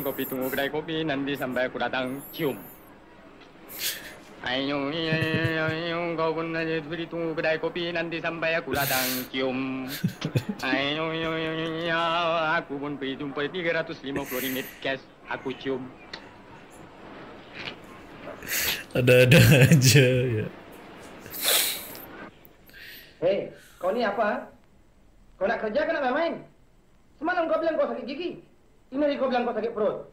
Kopi tunggu kedai kopi nanti sampai aku datang cium. Ayo, ayo, ayo, kau pun aja beri tunggu kedai kopi nanti sampai aku datang cium. Ayo, ayo, ayo, ayo, aku pun pergi jumpa 350 ringgit cash aku cium. Ada-ada aja ya. Hei, kau ni apa? Kau nak kerja ke nak main-main? Semalam kau bilang kau sakit gigi. Ini hari kau bilang kau sakit perut.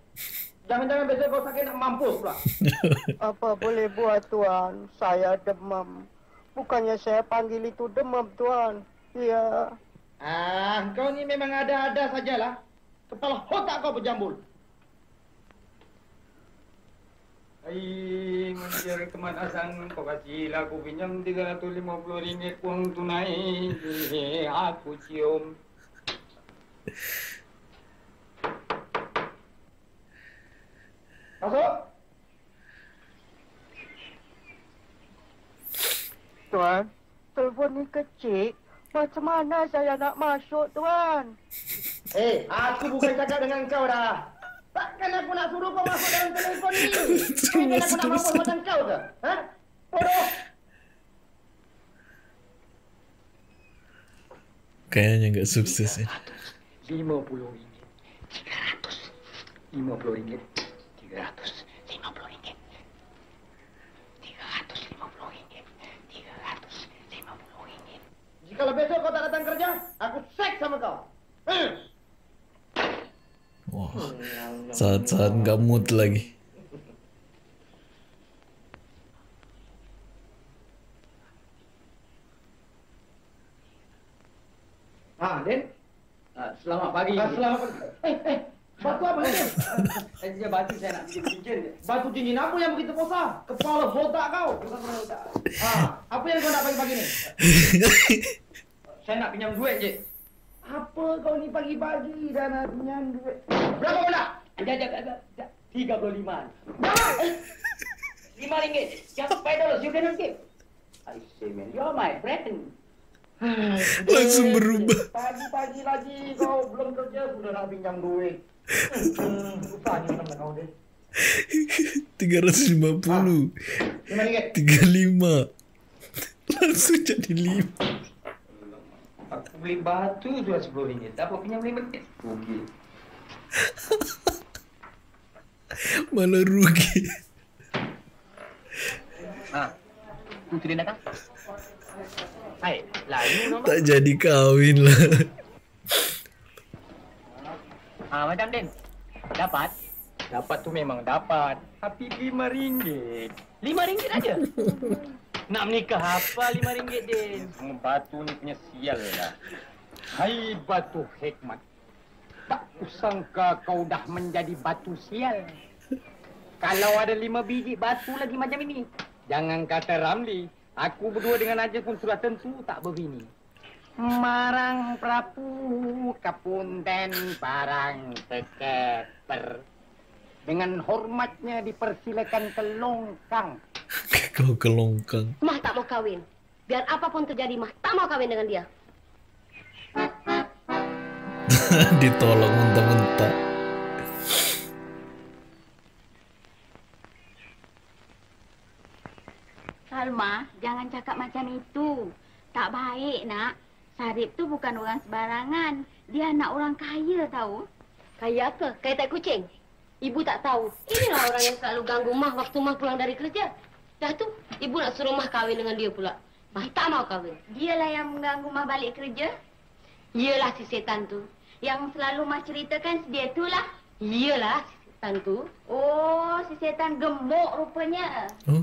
Jangan-jangan besok kau sakit nak mampus pula. Apa boleh buat tuan? Saya demam. Bukannya saya panggil itu demam tuan. Ya. Ah, kau ni memang ada-ada sajalah. Kepala otak kau berjambul. Hai, mencari teman asang kau kasihlah aku pinjam 350 ringgit uang tunai. Eh, aku cium. Masuk. Tuan, telefon ni kecil. Macam mana saya nak masuk tuan? Hei, aku bukan cakap dengan kau dah. Takkan aku nak suruh kau masuk dalam telefon ni? Takkan aku nak mampus macam kau ke? Ha? Bodoh. Kayaknya nggak sukses ya. 50 ringgit. 300. 50 ringgit. 300. 50 ringgit. 350 ringgit. 350 ringgit. Jikalau besok kau tak datang kerja, aku seks sama kau. Hmm. Saat-saat nggak mood lagi. Ah, Den. Ah, selamat pagi. Ah, selamat pagi. Eh, eh, batu apa ni? Eh, dia batu saya nak bikin-bikin. Batu cincin apa yang begitu besar? Kepala botak kau. Ah, apa yang kau nak pagi-pagi ni? Saya nak pinjam duit je. Apa kau ni pagi-pagi dah nak pinjam duit? Berapa kau nak? Sekejap, sekejap, sekejap. 35. Dah. Eh, Lima ringgit. Just five dollars. You cannot give. I say, man, you're my friend. Langsung berubah. Pagi-pagi lagi kau belum kerja sudah nak pinjam duit. Hmm, susah ni nama kau deh. 350 Lima ringgit. 35 Langsung jadi 5 Aku beli batu sudah sepuluh ringgit. Dapat pinjam lima ringgit. Rugi. Malah rugi Ah, itu dia datang. Hai, lain nombor. Tak jadi kahwin lah Ah, Madam Din. Dapat? Dapat tu memang dapat. Tapi lima ringgit. Lima ringgit aja. Nak menikah apa lima ringgit, Din? Batu ni punya sial lah. Hai batu hikmat. Tak kusangka kau dah menjadi batu sial. Kalau ada lima biji batu lagi macam ini. Jangan kata Ramli. Aku berdua dengan Najib pun sudah tentu tak berbini. Marang prapu kapunten parang tekeper. Dengan hormatnya dipersilakan ke longkang. Kau ke longkang Mah tak mau kawin. Biar apa pun terjadi, Mah tak mau kawin dengan dia. Ditolak mentah-mentah Salma, jangan cakap macam itu. Tak baik, nak. Sarip tu bukan orang sembarangan. Dia anak orang kaya, tahu? Kaya apa? Kaya tak kucing? Ibu tak tahu. Inilah orang yang selalu ganggu Mah waktu Mah pulang dari kerja. Dah tu, ibu nak suruh Mah kahwin dengan dia pula. Mah tak mau kahwin. Dialah yang mengganggu Mah balik kerja. Iyalah si setan tu. Yang selalu Mah ceritakan dia tu lah. Iyalah si setan tu. Oh, si setan gemuk rupanya. Oh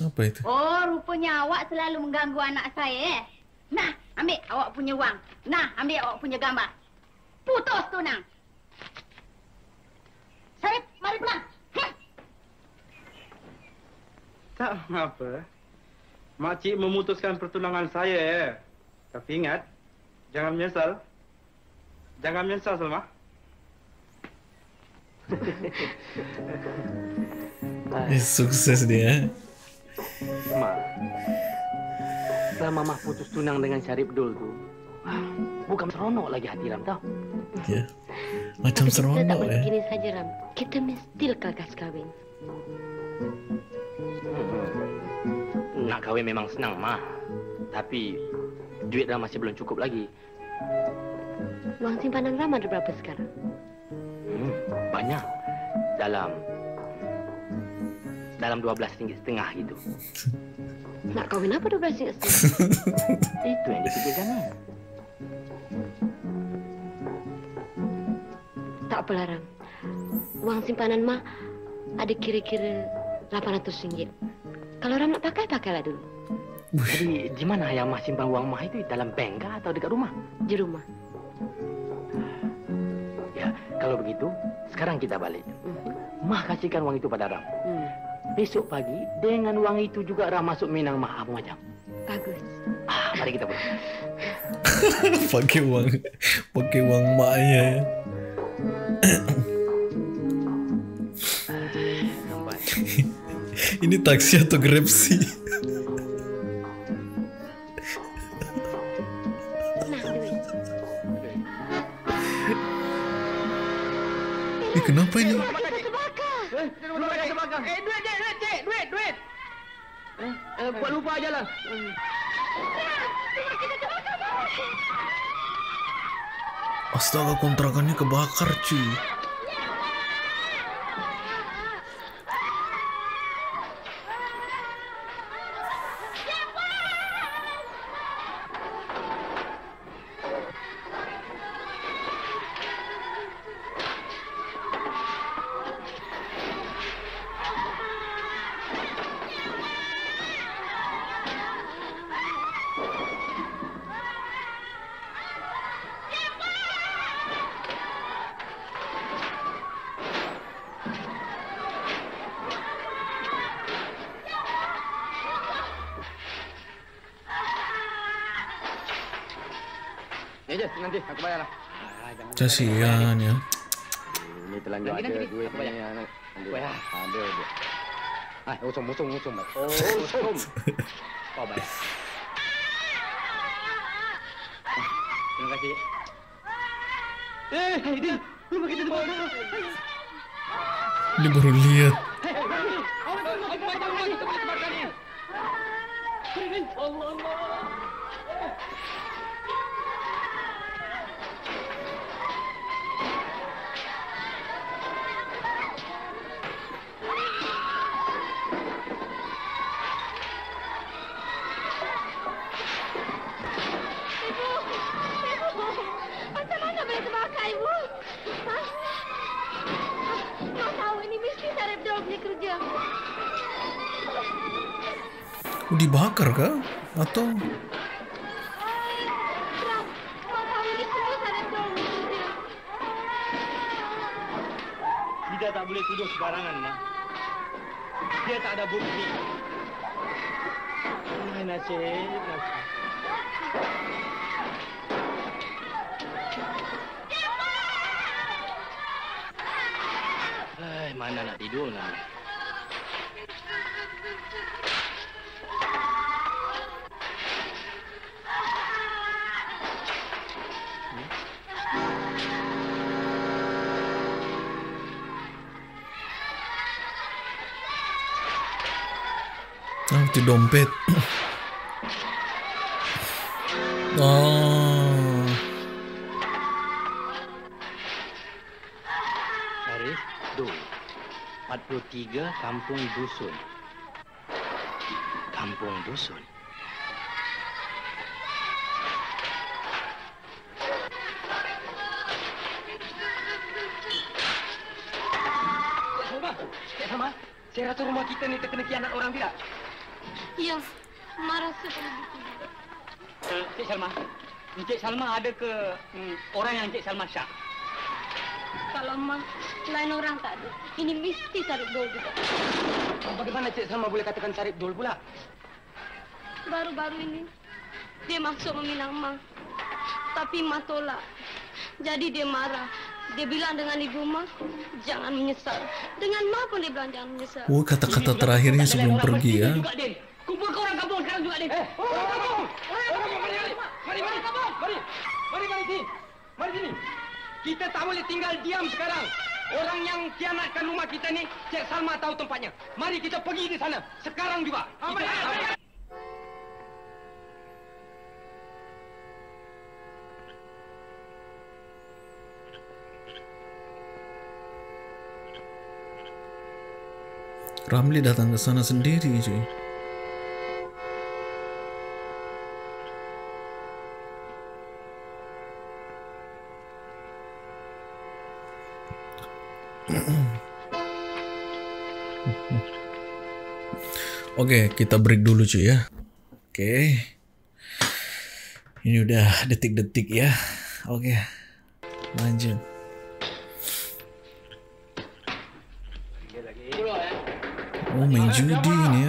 Apa itu? Oh, rupanya awak selalu mengganggu anak saya eh. Nah, ambil awak punya wang. Nah, ambil awak punya gambar. Putus tu nang. Sarip, mari pulang. Heh. Tak apa. Makcik memutuskan pertunangan saya. eh. Tapi ingat, jangan menyesal. Jangan menyesal, Salma. Eh, sukses dia Ma, selama Mah putus tunang dengan Syarif Dul tu, ah, bukan seronok lagi hati Ram tau. Ya Macam Tapi kita tak seronok boleh begini saja, Ram. Kita mesti lekas kahwin. Nak kahwin memang senang, Mah. Tapi duit Ram masih belum cukup lagi. Wang simpanan Ram ada berapa sekarang? Hmm, banyak. Dalam dalam 12 ringgit setengah gitu. Nak kahwin apa 12 ringgit setengah? Itu yang dipikirkan ni. tak apalah, Ram. Wang simpanan Mak ada kira-kira 800 ringgit. Kalau Ram nak pakai, pakailah dulu. Jadi, di mana yang Mah simpan wang Mah itu? Dalam bank kah atau dekat rumah? Di rumah. Ya, kalau begitu, sekarang kita balik. Mah kasihkan wang itu pada Ram. Hmm. Besok pagi, dengan wang itu juga Ram masuk Minang Mah apa macam. Bagus. Ah, mari kita pulang. Pakai uang Pakai uang maknya ya Ini taksi atau grab sih? Eh kenapa ini? Buat lupa aja lah. Astaga kontrakannya kebakar cuy Kasihan ya Terlanjur Nanti, ada nanti, duit aku ni. bayar. anak. Nanti. Bayar. Ada dia. Ah, usum, usum, usum. Mat. Oh, usum. Kau bayar. Terima kasih. Eh, Aidil, lu pakai di depan. Dia baru lihat. Allah Allah. Dol punya kerja. Kita tak boleh tuduh sembarangan, Ma. Dia tak ada bukti. Ay, nasib, nasib. Ay, mana nak tidur nak. Itu dompet. oh. Arif, Dul. 43 Kampung Dusun. Kampung Dusun. Saya rasa rumah kita ni terkena kianat orang tidak? Ya, rasa perlu begitu. Uh, Cik Salma, Encik Salma ada ke mm, orang yang Encik Salma syak? Kalau Mak, lain orang tak ada. Ini mesti Sarip Dol juga. Bagaimana Cik Salma boleh katakan Sarip Dol pula? Baru-baru ini, dia masuk meminang Mak. Tapi Mak tolak. Jadi dia marah. Dia bilang dengan ibu Mak, jangan menyesal. Dengan Mak pun dia bilang jangan menyesal. Oh, kata-kata terakhirnya sebelum pergi ya. Juga, Din. Kumpul ke orang kampung sekarang juga, Din. Eh, orang kampung! Orang kampung, mari, mari! Mari, mari! Mari! Mari, mari sini! Mari sini! Kita tak boleh tinggal diam sekarang. Orang yang kianatkan rumah kita ni, Cik Salma tahu tempatnya. Mari kita pergi di sana. Sekarang juga. Kita... Ramli datang ke sana sendiri, cuy. Oke, kita break dulu cuy ya. Oke. Ini udah detik-detik ya. Oke. Lanjut. Oh, main judi ini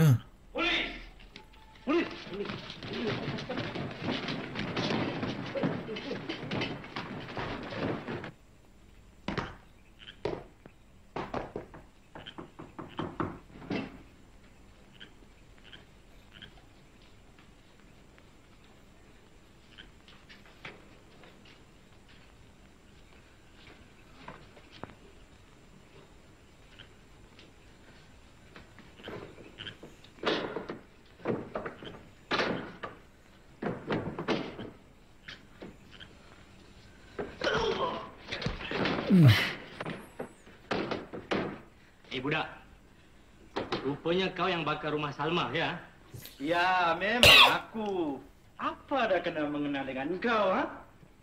ya. Eh, budak. Rupanya kau yang bakar rumah Salma, ya? Ya, memang aku. Apa dah kena mengenal dengan kau, ha?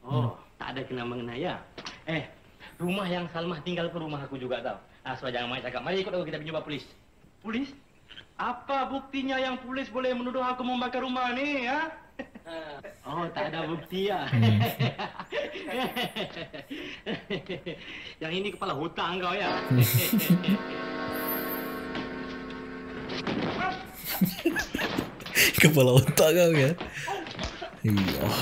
Oh, tak ada kena mengenai, ya? Eh, rumah yang Salma tinggal pun rumah aku juga, tau. Ah, so jangan main cakap. Mari ikut aku, kita pergi jumpa polis. Polis? Apa buktinya yang polis boleh menuduh aku membakar rumah ni, ha? Oh, tak ada bukti, ya? Yang ini kepala hutang kau ya. kepala hutang kau ya. Iya.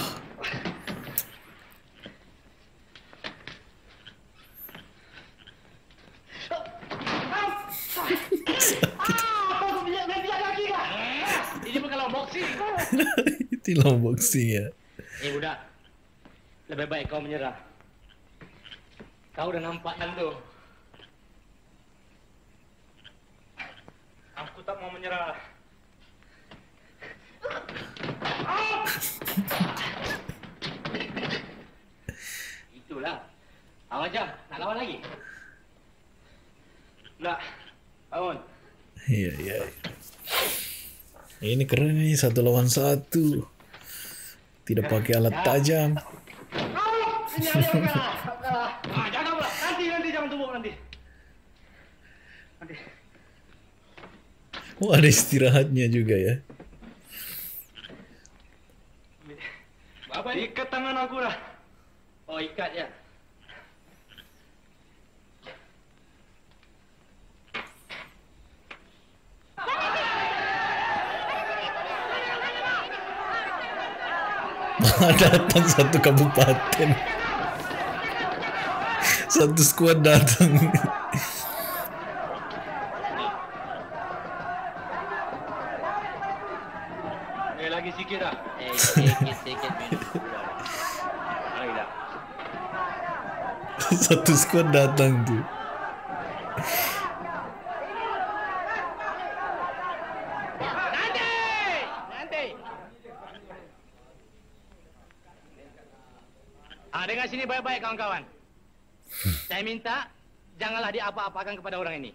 Ini bukan boxing. Ini boxing ya. Eh budak, lebih baik kau menyerah. Kau dah nampak kan tu? Aku tak mau menyerah. Itulah. Awak aja, nak lawan lagi? Tak. Bangun. Iya iya. Ini keren nih satu lawan satu. Tidak pakai alat tajam. Ini ada kalah. Kalah. Ah, jangan pula. Nanti, nanti jangan tumbuk nanti. Nanti. Oh ada istirahatnya juga ya. Apa ini? Ikat tangan aku dah. Oh, ikat ya. datang satu kabupaten. Satu skuad datang. Eh, lagi sikit dah. Eh, sikit, sikit. Satu skuad datang tuh. Diapa-apakan kepada orang ini.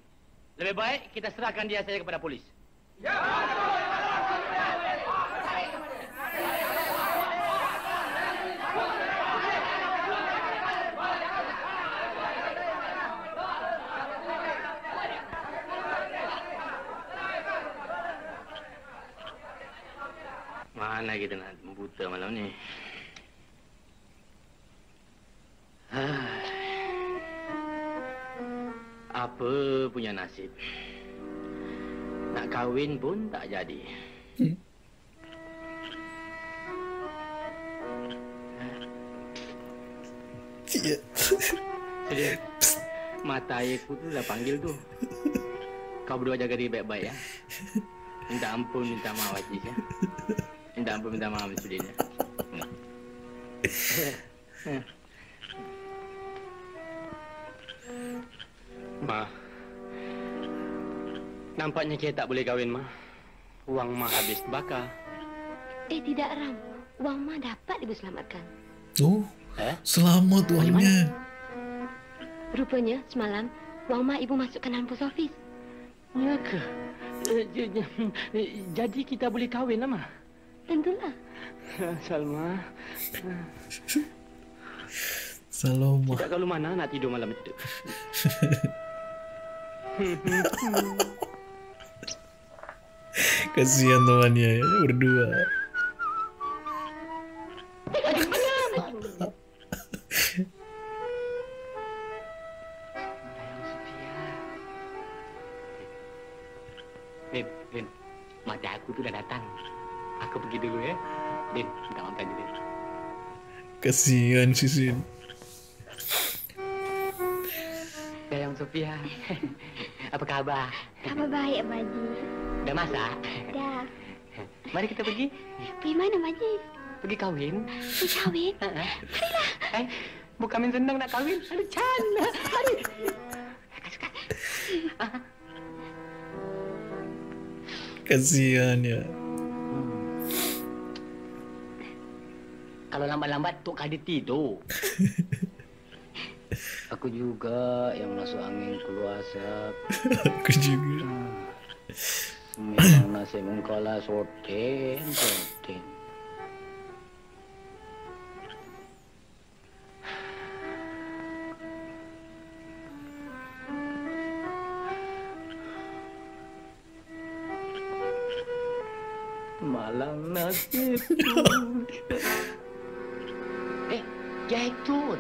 Lebih baik kita serahkan dia saja kepada polis. Mana kita nak buta malam ni? Nasib? Nak kahwin pun tak jadi. Iya. Sedih. Mata airku tu dah panggil tu. Kau berdua jaga diri baik-baik ya. Minta ampun, minta maaf Aziz ya. Minta ampun, minta maaf Sudin ya. Nampaknya kita tak boleh kahwin, Ma. Wang Ma habis bakar. Eh tidak Ram, Wang Ma dapat ibu selamatkan. Oh, Eh? selamat uangnya. Rupanya semalam Wang Ma ibu masukkan dalam post office. Ya ke? Eh, eh, Jadi kita boleh kahwin lah, Ma? Tentulah. Salma. Saloma. Tidak kalau mana nak tidur malam itu? Kasihan temannya ya, berdua. Din, Din. Mati aku tu dah datang. Aku pergi dulu ya. Minta. Kasihan si Sin. Sayang Sofia. Apa khabar? Kabar baik, Majid. Dah masak? Dah. Mari kita pergi. Pergi mana, Majid? Pergi kahwin. Pergi kahwin? Marilah. Eh, bukan main senang nak kahwin. Aduh, Chan. Mari. Kasihan ya. Kalau lambat-lambat Tok Kadir tidur. Aku juga yang masuk angin keluar asap. Aku juga. Memang nasib engkau lah soten, soten. Malang nasibku. eh, Jaitun.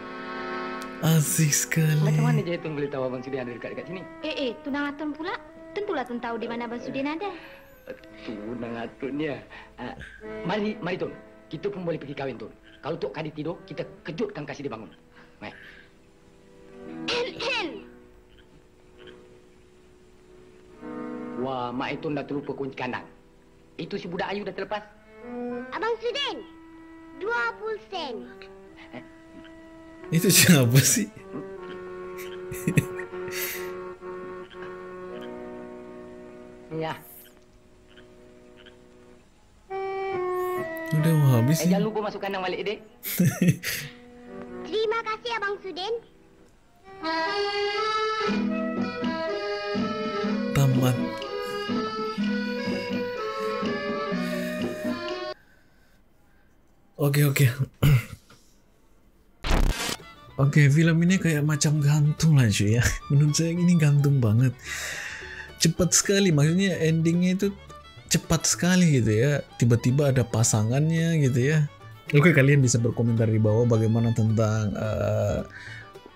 Asik sekali. Macam mana Jaitun boleh tahu Abang Sudin ada dekat-dekat sini? Eh, eh, Tunang Atun pula. Tentulah Tun tahu di mana Abang Sudin ada. Tunang Atun ya. Uh, mari, mari Tun. Kita pun boleh pergi kahwin Tun. Kalau Tok Kadir tidur, kita kejutkan kasih dia bangun. En. Wah, Mak Itun dah terlupa kunci kandang. Itu si budak Ayu dah terlepas. Abang Sudin, 20 sen. Itu siapa sih? Ya. Udah mau habis Eh, sih. jangan lupa masuk kandang balik, dek. Terima kasih Abang Sudin. Tamat. Oke oke. Oke, film ini kayak macam gantung lah cuy ya. Menurut saya ini gantung banget. Cepat sekali, maksudnya endingnya itu cepat sekali gitu ya. Tiba-tiba ada pasangannya gitu ya. Oke, kalian bisa berkomentar di bawah bagaimana tentang eh,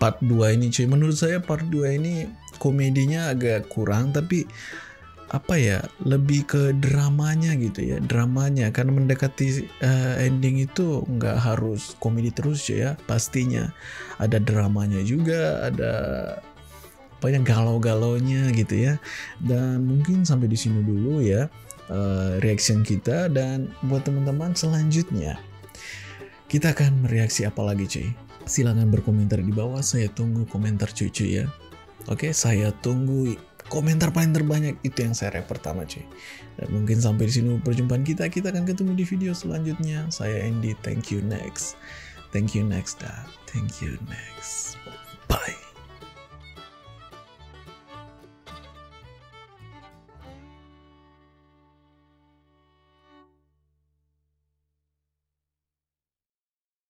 part 2 ini cuy. Menurut saya part 2 ini komedinya agak kurang tapi apa ya lebih ke dramanya gitu ya dramanya karena mendekati eh, ending itu nggak harus komedi terus ya pastinya ada dramanya juga ada banyak galau-galaunya gitu ya. Dan mungkin sampai di sini dulu ya eh, reaction kita. Dan buat teman-teman selanjutnya kita akan mereaksi apa lagi cuy? Silahkan berkomentar di bawah. Saya tunggu komentar cuy ya. Oke saya tunggu komentar paling terbanyak. Itu yang saya rek pertama cuy. Dan mungkin sampai di sini perjumpaan kita. Kita akan ketemu di video selanjutnya. Saya Andy. Thank you next. Thank you next thank you next